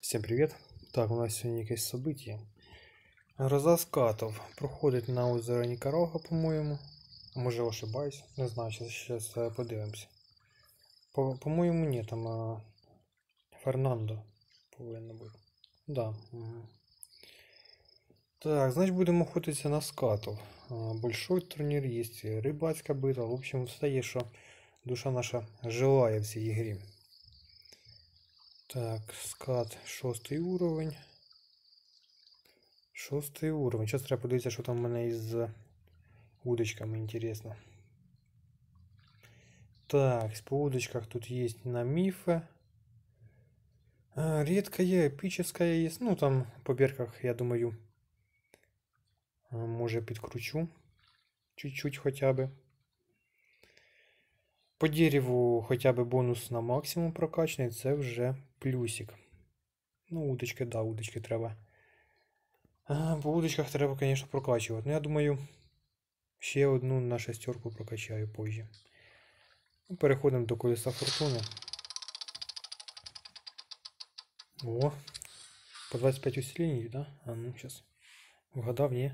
Всем привет! Так, у нас сьогодні якесь событие. Гроза скатов проходить на озеро Нікарога, по-моєму. Може ошибаюсь, не знаю, зараз, зараз подивимося. По- По-моєму, ні, там а, Фернандо повинно бути. Да. угу. Так, значить будемо охотитися на скатов. Большой турнір є, рибацька битва. В общем, все є, що душа наша желає в цій ігрі. Так, скат шостий уровень. Шостий уровень. Зараз треба подивитися, що там у мене із удочками, інтересно. Так, по удочках тут есть на мифы. А, редкая, эпическая есть. Ну, там по берках, я думаю, а, може підкручу. Чуть-чуть хотя бы. По дереву хоча б бонус на максимум прокачаний, це вже плюсик. Ну, удочки, да, удочки треба. А, по удочках треба, звісно, прокачувати. Ну, я думаю, ще одну на шестерку прокачаю позже. Ну, переходимо до колеса фортуни. О, по 25 усилений, да? А ну, сейчас. Вгадав, ні?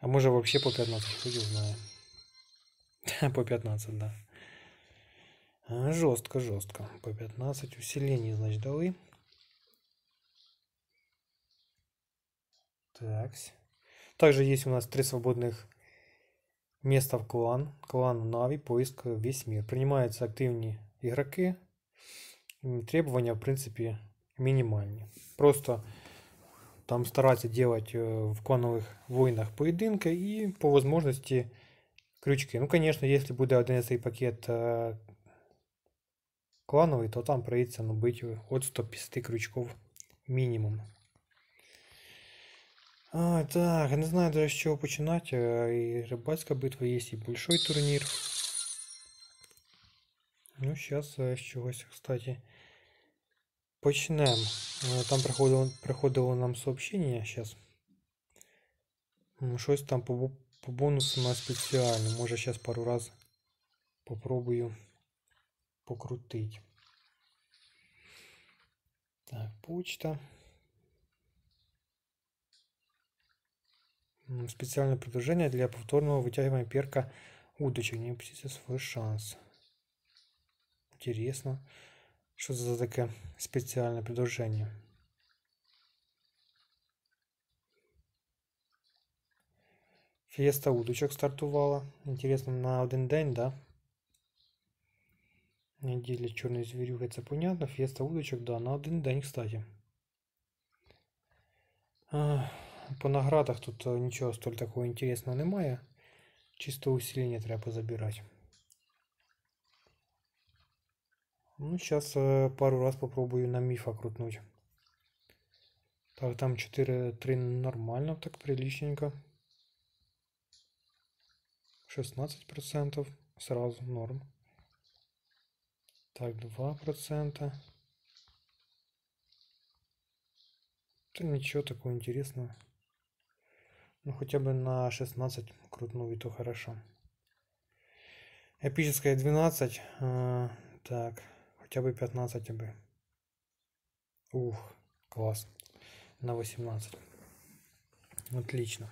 А може вообще по 15, хто його знає. По 15, да. А, Жестко, жестко. По 15 усилений, значит, дали. Так. Также есть у нас три свободных места в клан. Клан Нави, поиск весь мир. Принимаются активные игроки. Требования, в принципе, минимальные. Просто там стараться делать э, в клановых войнах поединка и по возможности крючки. Ну, конечно, если буде 11 пакет э, клановий, то там прийдеться ну, бити от 150 крючков мінімум. А, так, я не знаю даже з чого починати. Е, І рибацька битва є, і большой турнір. Ну, зараз з чогось, кстати. Почнемо. Е, Там приходило, приходило нам сообщення зараз. Щось там по, бо- по бонусу на спеціально. Може зараз пару раз попробую покрутить. Так, почта. Специальное предложение для повторного вытягивания перка удочек. Не упустите свой шанс. Интересно. Что за такое специальное предложение? Фієста удочок стартувала. Интересно, на один день, да? Неділя чорної звірюги, це понятно. Фієста удочок, да, на один день, кстати. По наградах тут е, нічого столь такого інтересного немає. Чисто усилення треба забирати. Ну, сейчас пару раз попробую на мифа крутнуть. Так, там 4-3 нормально, так приличненько. 16% сразу норм. Так, 2%. Да ничего такого интересного. Ну, хотя бы на 16 крутнул, и то хорошо. Эпическая 12. а, так, хотя бы 15 бы. Ух, класс. На 18. Отлично.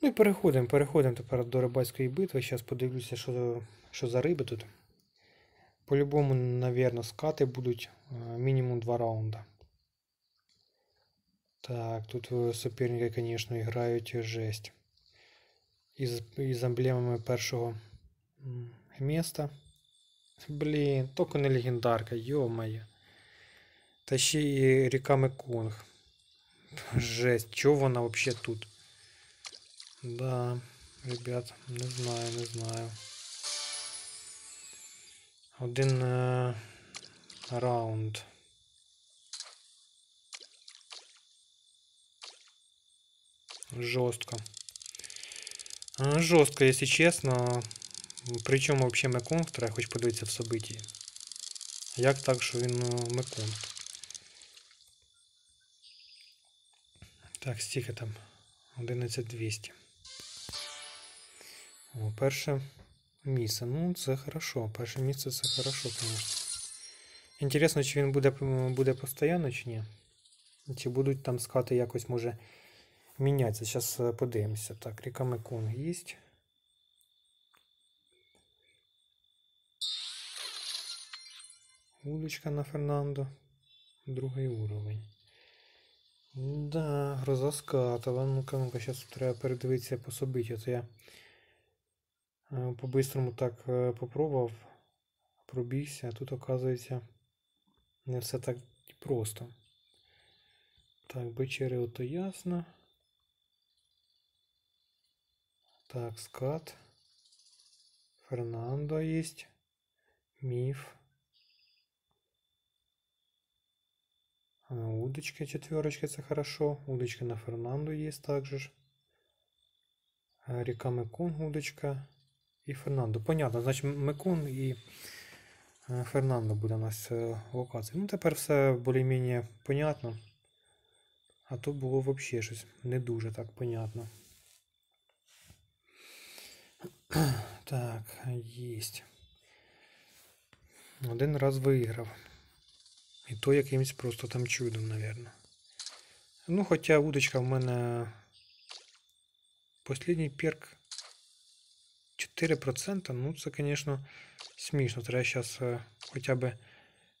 Ну і переходимо, переходимо тепер до рибацької битви. Зараз подивлюся, що, що за риби тут. По-любому, навірно, скати будуть е, мінімум 2 раунда. Так, тут е, суперники, звісно, грають жесть. Із, із емблемами першого м, міста. Блін, тільки не легендарка, йо-моє. Та ще і ріка Меконг. Жесть, чого вона взагалі тут? Да, ребят, не знаю, не знаю. Один е, раунд. Жестко. Жестко, если чесно. Причому вообще Меконг треба хоч подивитися в событии. Як так, що він е, Меконг? Так, стільки там. 11200. О, перше місце. Ну, це хорошо. Перше місце це хорошо, звісно. Інтересно, чи він буде, буде постійно, чи ні. Чи будуть там скати якось може мінятися. Зараз подивимося. Так, ріка Меконг є. Удочка на Фернандо. Другий уровень. Да, гроза скатова. Ну-ка, ну-ка, зараз треба передивитися по собиті. То я е, по-бистрому так е, попробував, пробігся, а тут, оказується, не все так просто. Так, Бечери то ясно. Так, скат. Фернандо есть. Миф. А, удочка четверочка, это хорошо. Удочка на Фернандо есть также. Река Мекон, удочка. І Фернандо. Понятно, значить Мекон і е, Фернандо буде у нас е, локація. Ну, тепер все більш-менш понятно. А то було взагалі щось не дуже так понятно. Так, єсть. Один раз виграв. І то якимось просто там чудом, мабуть. Ну, хоча удочка в мене Послідній перк 4%. Ну, це, звісно, смішно. Треба зараз хоча б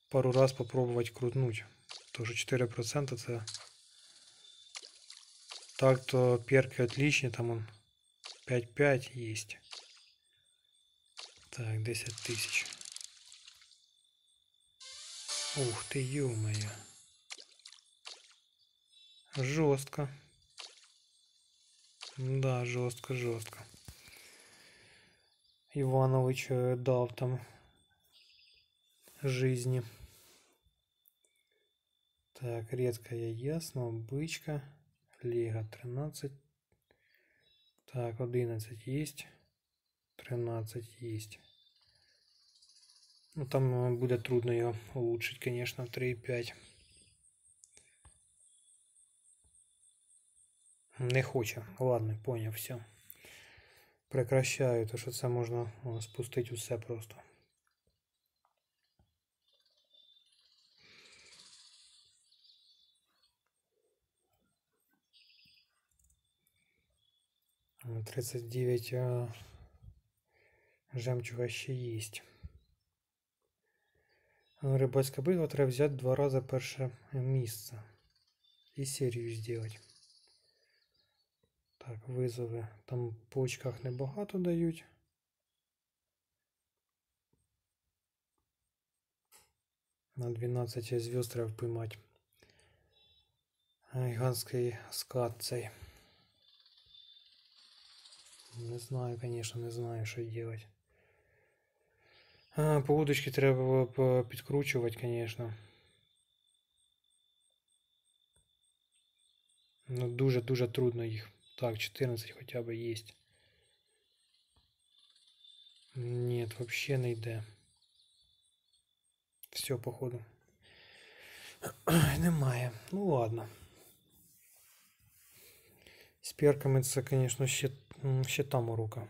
пару раз попробувати крутнуть. Тому що 4% це так то перки отличні, там он 5-5 есть. Так, 10 тысяч. Ух ты, ё-моё. Жестко. Да, жестко, жестко. Иванович дал там жизни. Так, редкая ясно, бычка. Лига 13. Так, 11 есть. 13 есть. Ну там э, будет трудно ее улучшить, конечно, в 3.5. Не хоче. Ладно, понял, все. Прекращаю, то що це можна о, спустити усе просто. М, 39 а, жемчуга ще есть. А, Рибацька битва треба взяти два рази перше місце. І серію зробити. Так, визови. Там по очках небагато дають. На 12 звезд треба впіймати. Гігантський скат цей. Не знаю, конечно, не знаю, що делать. А, по удочці треба підкручувати, конечно. Ну, дуже-дуже трудно їх. Так, 14 хоча б є. Нет, вообще не йде. Все, походу. Ай, Немає. Ну ладно. З перками це, звісно, ще, м, ще там урока.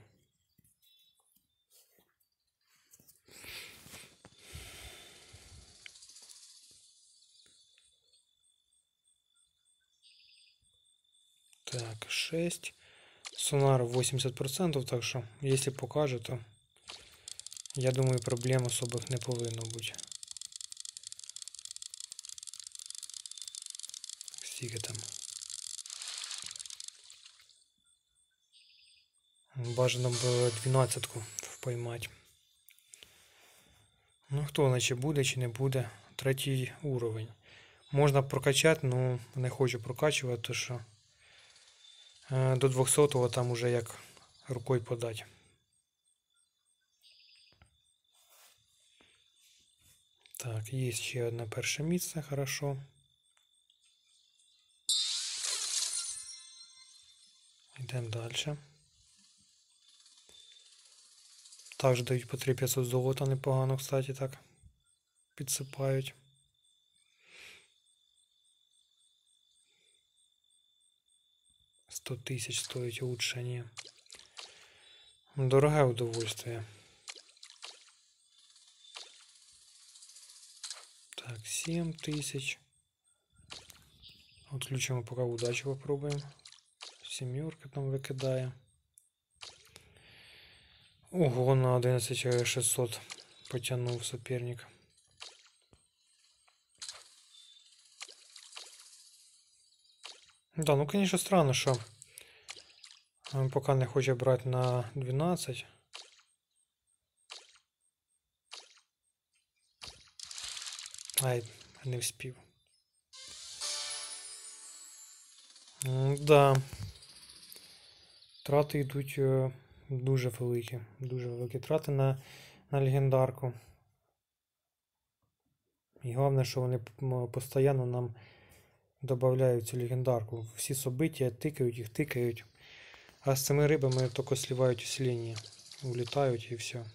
Так, 6. Сонар 80%, так що, якщо покаже, то я думаю, проблем особих не повинно бути. Скільки там? Бажано б 12-ку впоймати. Ну хто наче буде чи не буде. Третій уровень. Можна прокачати, ну не хочу прокачувати, що до 200-го там уже як рукою подати. Так, є ще одне перше місце, хорошо. Йдемо далі. Також дають по 3500 золота непогано, кстати, так. Підсипають. Сто тысяч стоит улучшение. Дорогое удовольствие. Так, 7 тысяч. Отключимо поки удачу попробуємо. Сімерка там викидає. Ого, на 11600 потягнув суперник. Да, ну конечно странно, що він поки не хоче брати на 12. Ай, не вспів. Да. Трати йдуть е, дуже великі. Дуже великі трати на, на легендарку. І головне, що вони п- м, постійно нам додають цю легендарку. Всі собиття тикають їх, тикають. А з цими рибами тільки сливають усилення. Улітають і все.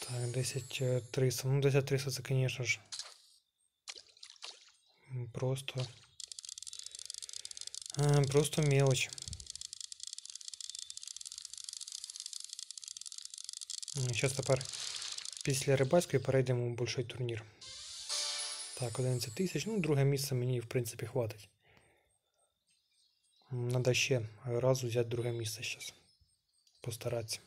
Так, 10 е, 300. Ну, 10 300 це, звісно ж. м, Просто. е, Просто мелочь. Зараз тепер після рибацької перейдемо у большой турнір. Так, 11 тисяч. Ну, друге місце мені, в принципі, хватить. Надо ще раз взяти друге місце зараз. Постаратися.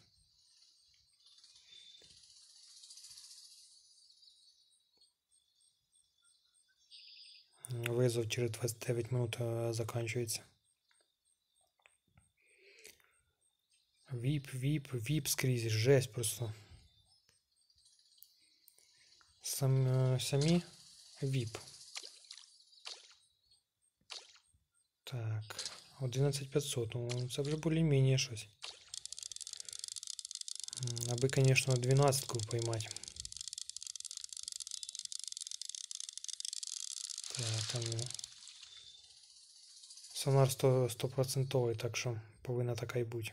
Визов через 29 минут е, заканчується. Віп, віп, віп скрізь, жесть просто. Сам, е, самі віп. Так, 11500. Ну, це вже більш-менш щось. М, Аби, звісно, 12-ку поймати. Так, там ну, сонар 100, 100%, так що повинна така і бути.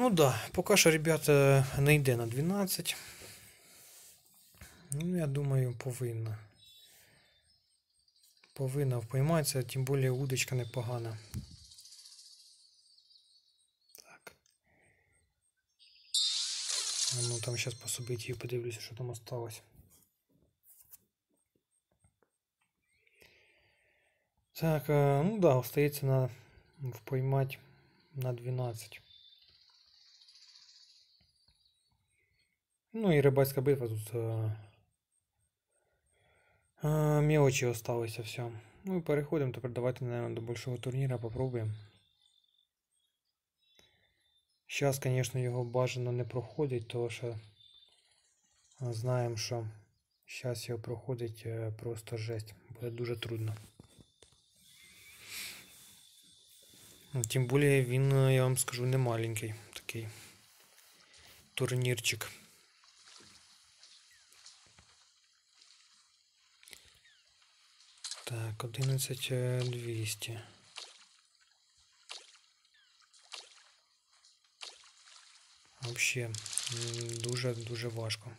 Ну да, поки що, ребята, не йде на 12. Ну, я думаю, повинна. Повинна впойматися, тим більше удочка непогана. Так. Ну там зараз по событию подивлюся, що там осталось. Так, е, ну да, остається на впоймать на 12. Ну і рибацька битва тут е, е, мелочі осталося все. Ну і переходимо тепер давайте, наверное, до большого турніра попробуємо. Зараз, звісно, його бажано не проходить, тому що е, знаємо, що зараз його проходить просто жесть. Буде дуже трудно. Ну, Тим більше він, я вам скажу, не маленький такий турнірчик. Так, 11200. Вообще дуже-дуже важко.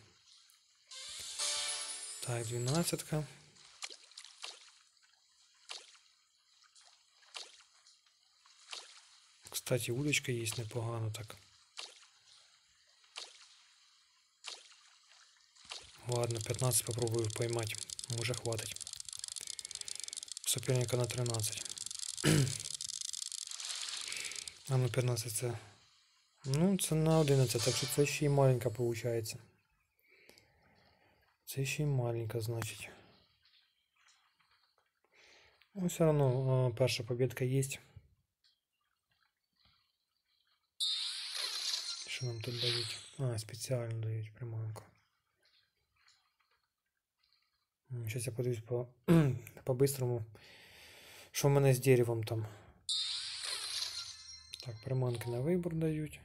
Так, 12. -ка. Кстати, удочка есть непогано так. Ладно, 15 попробую поймать. Може хватить. Соперника на 13. а ну 15 це. Ну, це на 11, так що це ще й маленька виходить. Це ще й маленька, значить. Ну, все одно а, перша победка є. Що нам тут дають? А, спеціально дають приманку. Сейчас я подивлюсь по, по-быстрому. Що в мене з деревом там? Так, приманки на вибор дають.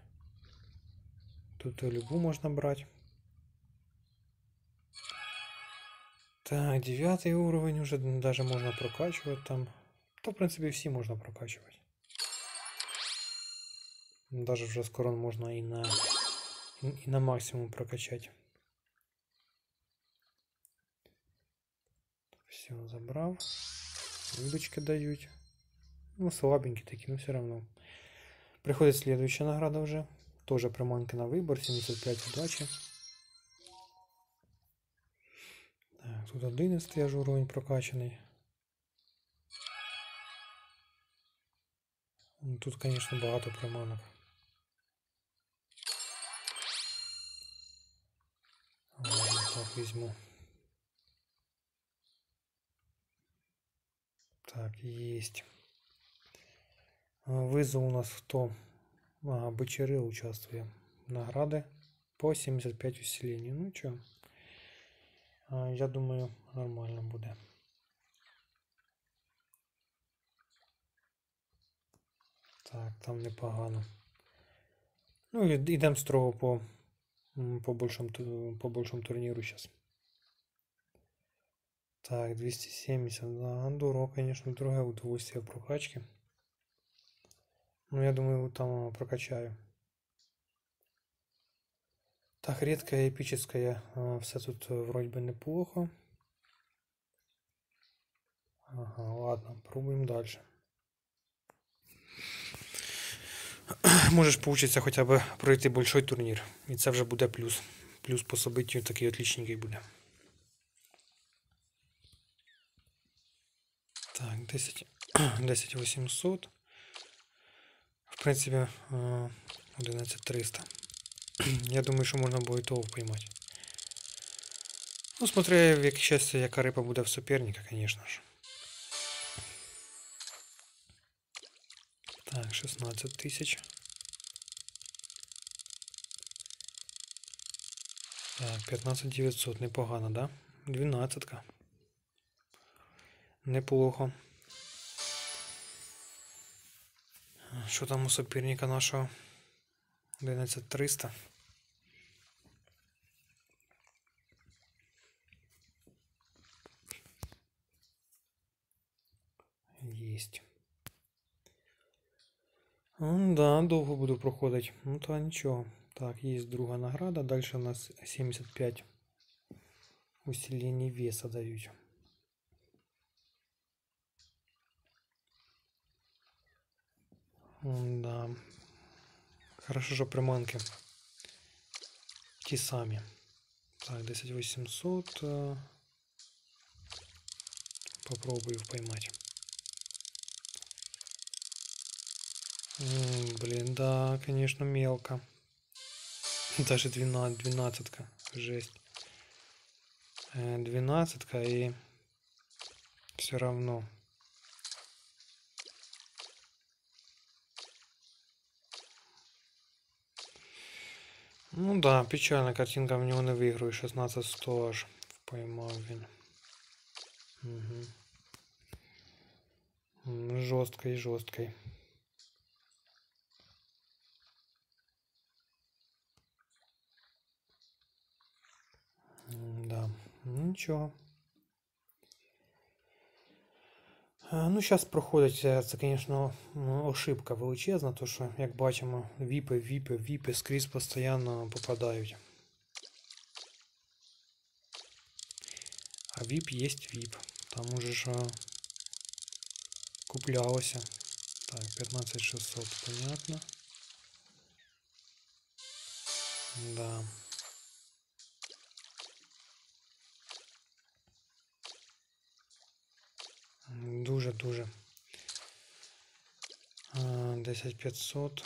Тут і любу можна брати. Так, дев'ятий уровень уже даже можна прокачувати там. То, в принципі, всі можна прокачувати. Даже вже скоро можна і на, і, і на максимум прокачати. Все, забрав. Удочки дають. Ну, слабенькие такие, но все равно. Приходит следующая награда уже. Тоже приманки на вибор, 75 удачі. Так, тут 11 аж уровень прокачаний. Ну, Тут, звісно, багато приманок. Ладно, так візьму. Так, есть. А, у нас кто? Ага, Бочари участвує. Награди по 75 усилений. Ну чё, а, я думаю, нормально буде. Так, там непогано. Ну, ідемо строго по, по, большому, по большому турніру зараз. Так, 270. Да, Андуро, конечно, друге удовольствие в прокачке. Ну, я думаю, там а, прокачаю. Так, редкая, эпическая. а, Все тут э, вроде бы неплохо. Ага, ладно, пробуем дальше. Можеш поучитися хоча б пройти большой турнір. І це вже буде плюс. Плюс по собиттю такий отличненький буде. Так, 10, 10 800. В принципі, е, 11 300. Я думаю, що можна буде і того поймати. Ну, смотря в яке щастя, яка риба буде в суперника, звісно ж. Так, 16 тисяч. Так, 15 900, непогано, да? 12. Неплохо. Що там у суперника нашого? 11 300. Єсть. М, Да, довго буду проходити. Ну та нічого. Так, є друга награда. Далі у нас 75 усилення веса дають. Да. Хорошо, що приманки ті самі. Так, 10 800. е, Попробую поймать. М, Блин, да, конечно, мелко. Даже 12, 12 жесть. Э, 12 и все равно. Ну да, печальна картинка, в нього не виграю. 16 100 аж поймав він. Угу. Жорсткий, жорсткий. Да, нічого. Ну, зараз проходить, е, це, звісно, ошибка величезна, то що, як бачимо, віпи, віпи, віпи скрізь постійно попадають. А віп є віп. Там уже ж е, куплялося. Так, 15600, понятно. Да. Дуже-дуже. 10500.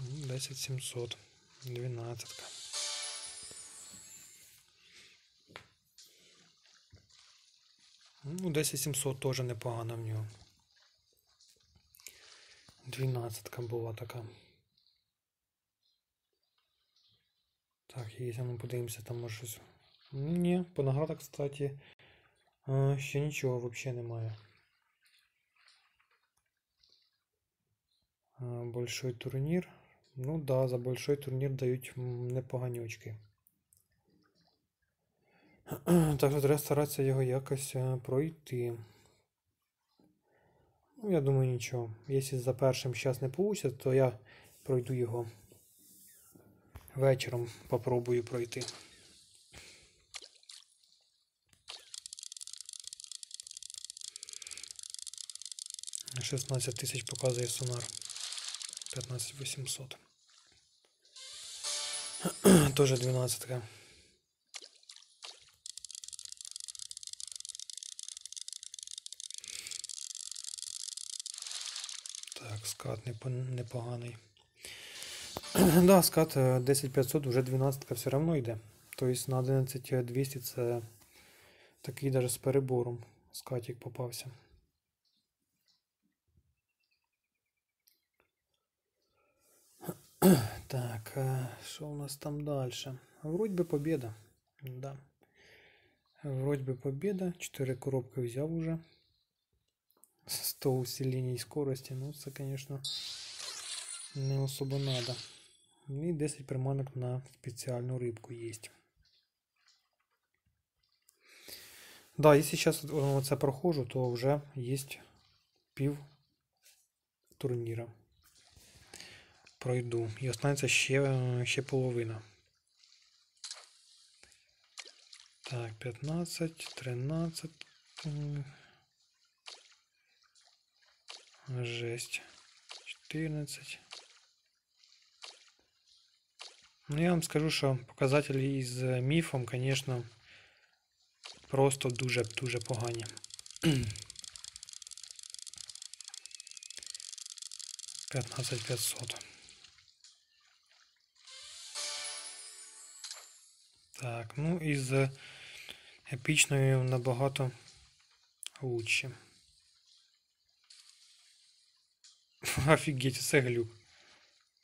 Десять сімсот. Двенадцатка. Ну, 10700 теж непогано в нього. Двенадцатка була така. Так, є, ну подивимося, там може щось. Ні, по наградах, кстати, е, ще нічого взагалі немає. Е, Большой турнір. Ну да, за большой турнір дають непогані очки. Так що треба старатися його якось е, пройти. Ну, я думаю, нічого. Якщо за першим зараз не вийде, то я пройду його вечором. Попробую пройти. 16 тисяч показує сонар. 15 800. Тоже 12. Так, скат непо- непоганий. да, скат е, 10500, вже 12 все равно йде. Тобто на 11200 це такий даже з перебором скатик попався. Так, е, що у нас там далі? Вроді би победа. Да. Вроді би победа. 4 коробки взяв уже. 100 усилений скорости. Ну, це, конечно, не особо надо. І 10 приманок на спеціальну рибку есть. Да, если сейчас це прохожу, то вже есть пів турніра. Пройду. І останеться ще, е, ще половина. Так, 15, 13. м, Жесть. 14. Ну, я вам скажу, що показателі із е, міфом, конечно, просто дуже-дуже погані. 15 500. Так, ну із е, епічною набагато лучше. Офігеть, це глюк.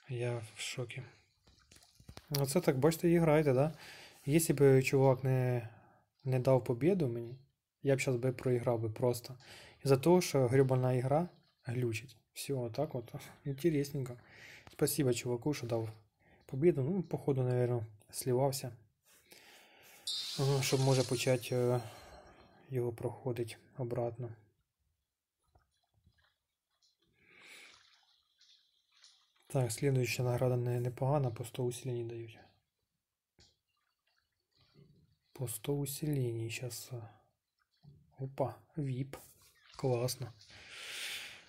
Я в шокі. Оце так, бачите, і граєте, да? Якщо б чувак не, не дав побіду мені, я б зараз би проіграв би просто. Із-за того, що гребана ігра глючить. Все, вот так вот. Спасибо чуваку, що дав побіду. Ну, походу, сливався. Ага, Щоб може почати е, його проходити обратно. Так, следующая награда не, непогана, по 100 усилений дають. По 100 усилений сейчас. Опа, VIP. Классно.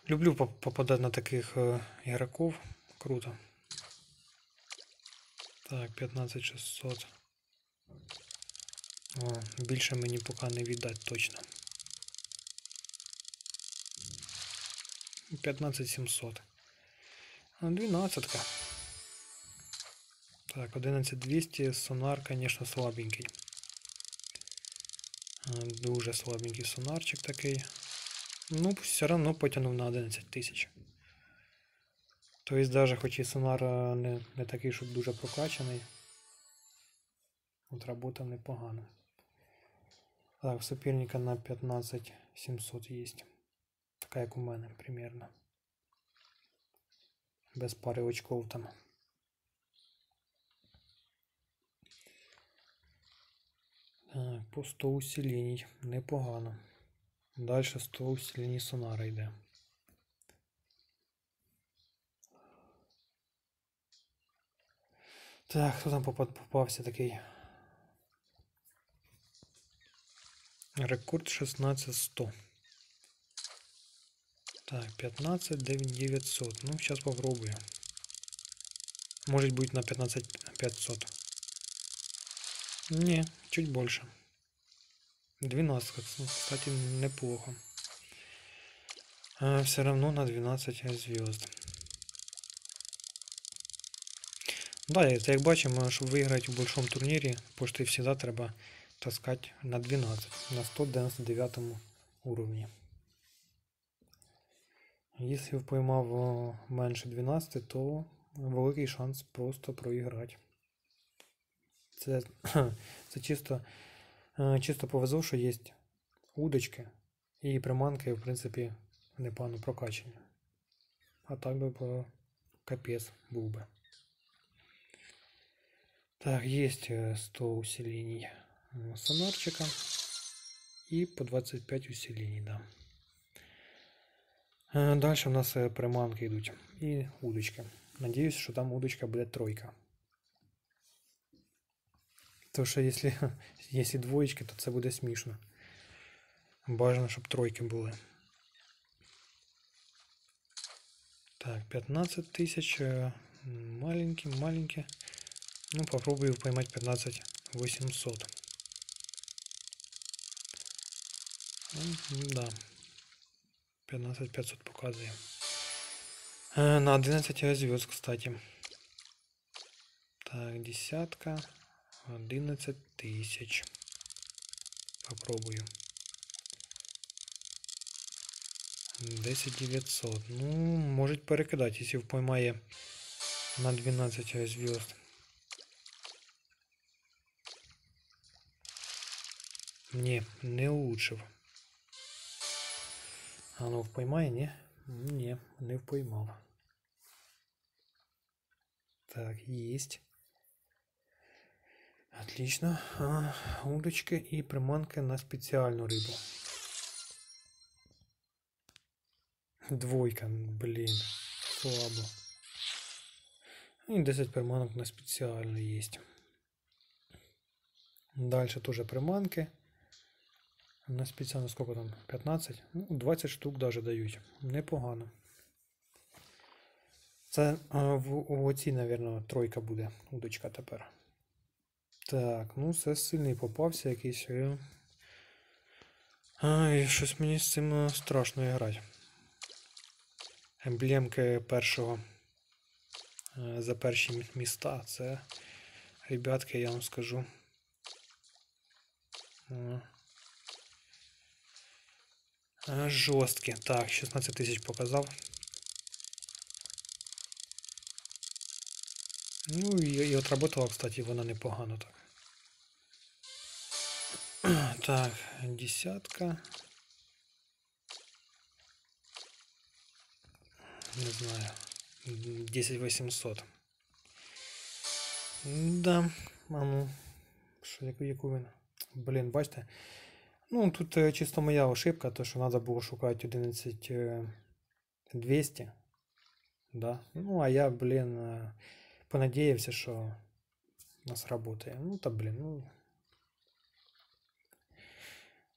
Люблю поп- попадать на таких э, игроков. Круто. Так, 15600. О, більше мені поки не віддать точно. 15700. 12. Так, 11200. Сонар, конечно, слабенький. Дуже слабенький сонарчик такий. Ну, все равно потягнув на 11 тисяч. Тобто, даже хоч і сонар е, не, не такий, щоб дуже прокачаний. От робота непогана. Так, в соперника на 15 700 есть. Така як у мене примерно. Без пари очков там. Так, по 100 усилений. Непогано. Дальше 100 усилений сонара йде. Так, хто там попався такий? Рекорд 16100. Так, 15 900. Ну, сейчас попробую. Может быть на 15 500. Не, чуть больше. 12, кс- кстати, неплохо. А, все равно на 12 звезд. Да, і це як бачимо, щоб виграти у большому турнірі, пошти завжди треба таскати на 12, на 199 уровні. Якщо поймав о, менше 12, то великий шанс просто проіграти. Це, це чисто, е, чисто повезло, що є удочки і приманки, в принципі, непогано прокачані. А так би по капець був би. Так, есть э, 100 усилений э, сонарчика и по 25 усилений, да. Э, Дальше у нас э, приманки идут и удочки. Надеюсь, что там удочка будет тройка. Потому что если, если двоечки, то це буде смішно. Бажано, щоб тройки були. Так, 15 тысяч. э, Маленький, маленький. Ну, попробую поймать 15 800. Ну, да. 15 500 показываем. Э, На 11 звезд, кстати. Так, десятка. 11 тысяч. Попробую. 10 900. Ну, может перекидати, якщо поймає на 12 звезд. Ні, не улучшив. А ну впоймає, ні? Ні, не впоймав. Так, есть. Отлично. А, удочки і приманки на спеціальну рибу. Двойка, блін, слабо. І 10 приманок на спеціально є. Дальше тоже приманки. На спеціально сколько там? 15? Ну, 20 штук даже дають. Непогано. Це в, оцій, мабуть, тройка буде удочка тепер. Так, ну це сильний попався якийсь. е. Ай, щось мені з цим е, страшно грати. Емблемки першого е, за перші міста. Це, ребятки, я вам скажу. е, е, Жорсткі. Так, 16 тисяч показав. Ну і, і отработала, кстати, вона непогано так. Так, десятка. Не знаю. 10 800. Да, а ну. Що, яку, яку він? Блін, бачите? Ну, тут е, чисто моя ошибка, то що треба було шукати 11 е, 200. Да. Ну, а я, блін, е, понадіявся, що у нас работає. Ну, та, блін, ну.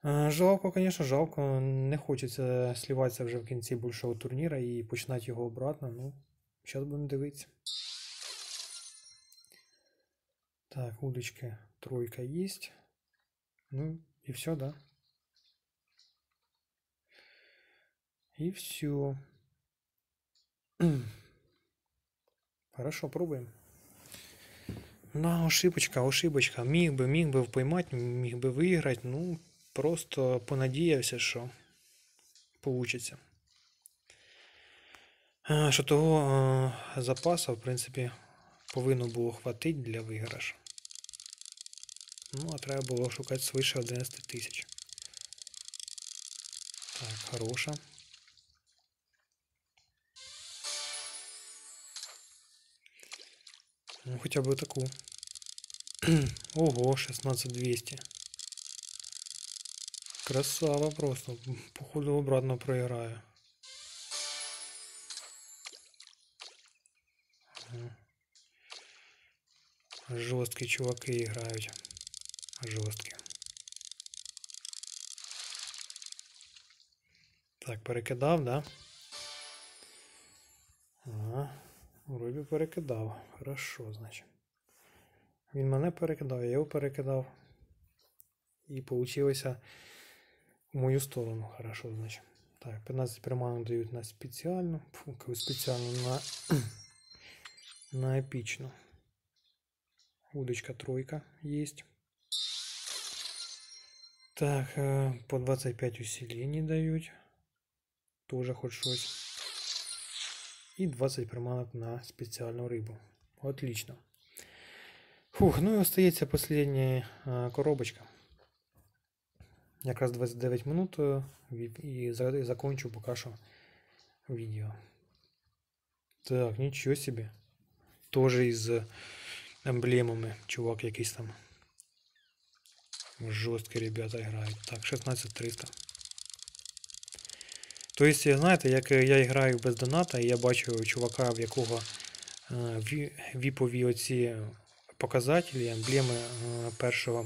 Е, Жалко, конечно, жалко. Не хочеться сліватися вже в кінці більшого турніра і починати його обратно. Ну, зараз будемо дивитися. Так, удочки тройка есть. Ну, и все, да? И все. Хорошо, пробуем. На, ошибочка, ошибочка. Міг би, міг би поймати, міг би виграти. Ну, просто понадіявся, що получиться. Е, Що того е, запасу, в принципі, повинно було хватити для виграшу. Ну, а треба було шукати свише 11 тисяч. Так, хороша. Ну, хоча б таку. Ого, 16200. Красава просто. Походу обратно проиграю. Жорсткі чуваки грають. Жорсткі. Так, перекидав, да? Ага. Вроді перекидав. Хорошо, значить. Він мене перекидав, я його перекидав. І получилося в мою сторону. Хорошо, значить. Так, 15 приманок дають на спеціальну. Фу, спеціально на, на епічну. Удочка тройка есть. Так, э, по 25 усилений дают. Тоже хоть щось. И 20 приманок на специальную рыбу. Отлично. Фух, ну и остается последняя а, коробочка. Якраз 29 минут е, і- і за- і закончу поки що відео. Так, нічого собі. Тоже із емблемами. Чувак якийсь там. Жорсткі ребята грають. Так, 16300. Тобто, знаєте, як я граю без доната, і я бачу чувака, в якого е, ві- віпові оці показателі, емблеми е, першого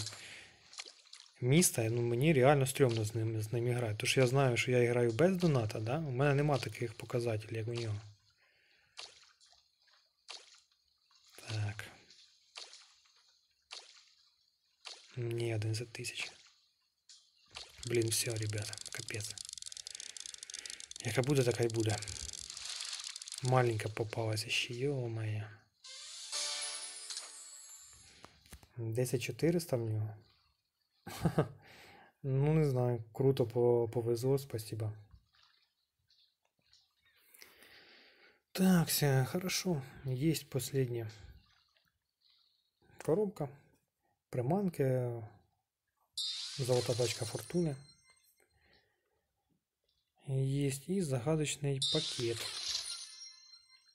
міста, ну мені реально стрьомно з ним, з ним грати. Що я знаю, що я граю без доната, да? у мене нема таких показателів, як у нього. Не, 11 тысяч. Блин, все, ребята, капец. Яка буде, така й буде. Маленька попалася ще, йо-моє. 10400 в нього. Ну, не знаю, круто по- повезло, спасибо. Так, все, хорошо. Есть последняя коробка. Приманки. Золотая тачка фортуны. Есть і загадочний пакет.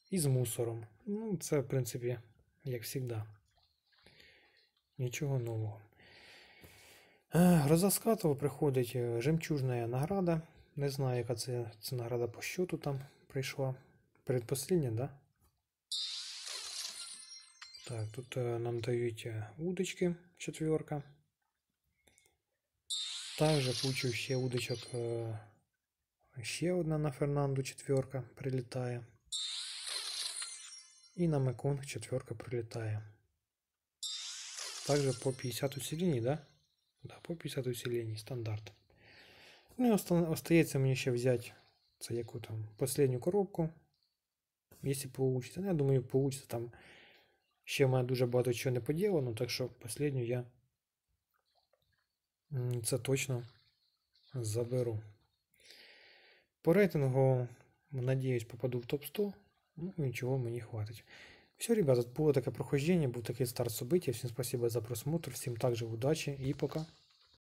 Із мусором. Ну, це, в принципі, як завжди. Нічого нового. Е, Гроза скатова приходить е, жемчужна награда. Не знаю, яка це, це награда по счету там прийшла. Предпоследня, да? Так, тут е, нам дають е, удочки четверка. Также кучу ще удочок. е, Ще одна на Фернанду четверка прилітає. І на Меконг четверка прилітає. Также по 50 усилений, да? Да, по 50 усилений, стандарт. Ну і оста- остається мені ще взяти це яку там последню коробку. Якщо получится. Ну, я думаю, получится там. Ще в мене дуже багато чого не поділено, так що останню я це точно заберу. По рейтингу, надіюсь, попаду в топ-100. Ну, нічого мені хватить. Все, ребята, було таке прохождення, був такий старт собиття. Всім спасибо за просмотр, всім також удачі і пока.